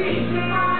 Ma